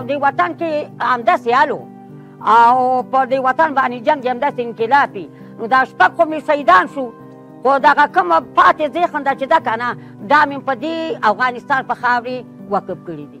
او دی وطن کې همداسې حالو او په دی وطن باندې جنګ همداسې انقلابي نو دا شپږ خو مې شهیدان شو خو دغه کومه پاتې زېښنده چې ده که نه دا مې په دې افغانستان په خاورې وقف کړي دي